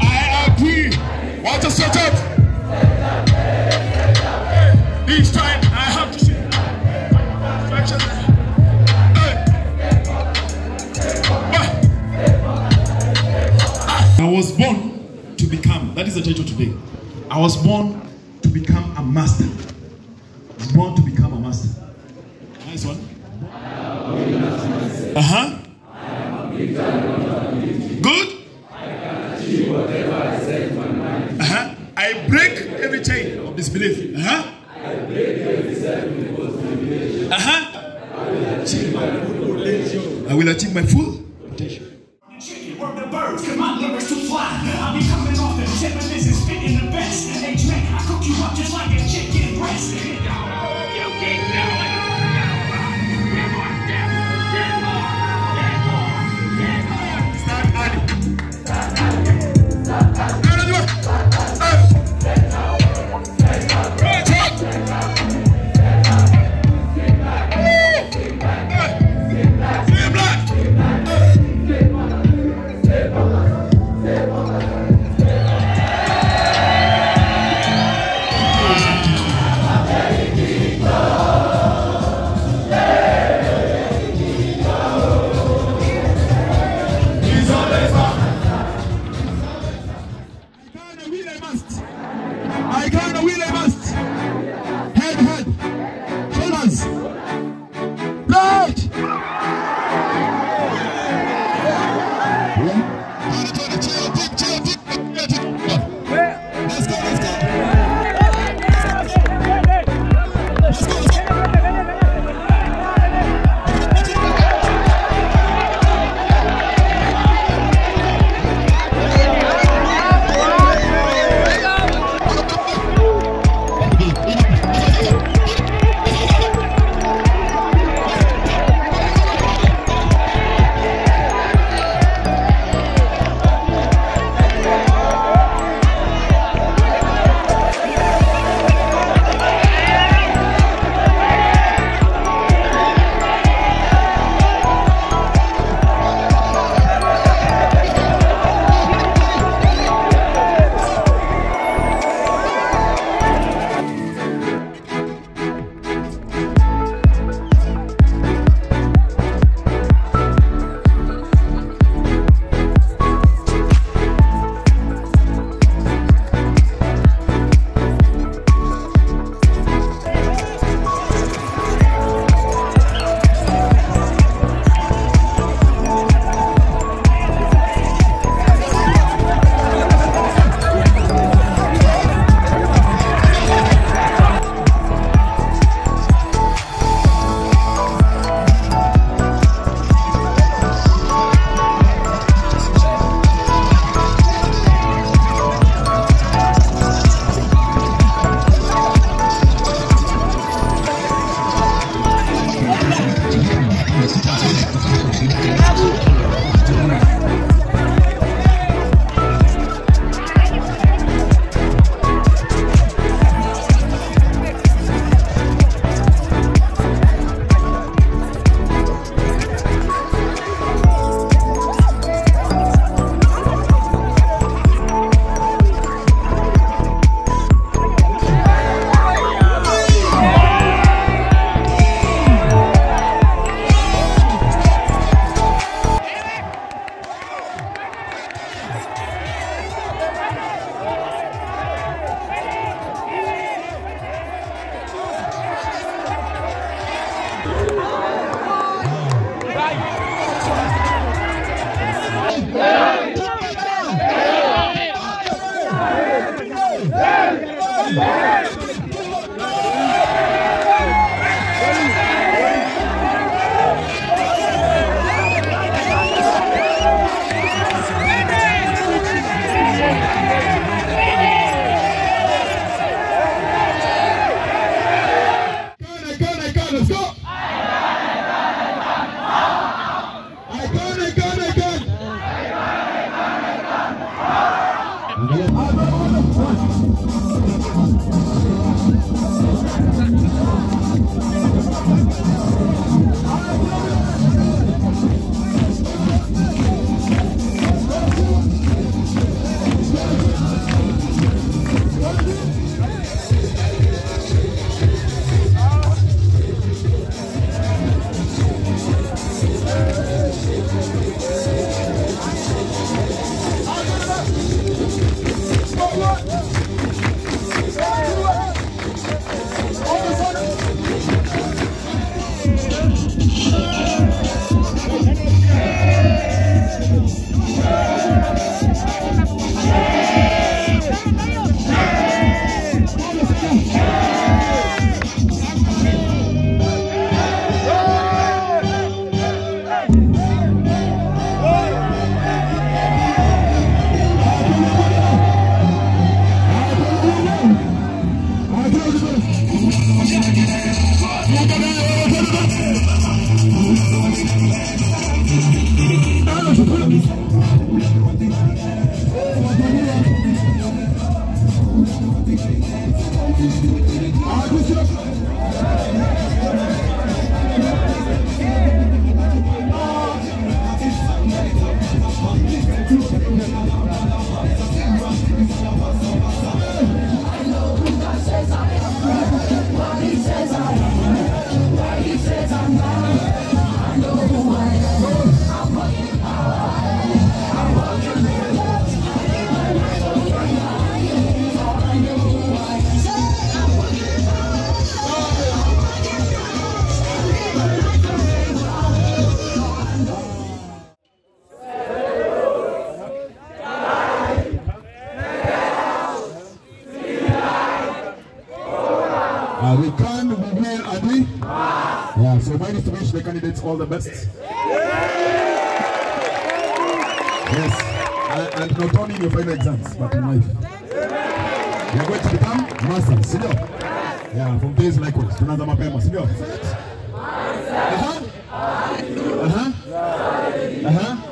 I agree. Want to time I have to. I was born to become. That is the title today. I was born to become a master. I was born to become a master. Nice one. Uh huh. Good. Uh huh. I break every chain of disbelief. Uh huh. Uh huh. I will achieve my full potential. One. all the best. Yes, and not only in your final exams, but in life. You are going to become masters, senior. Yeah, from days likewise. Tunaanza mapema, senior. Uh-huh. Uh-huh. Uh-huh.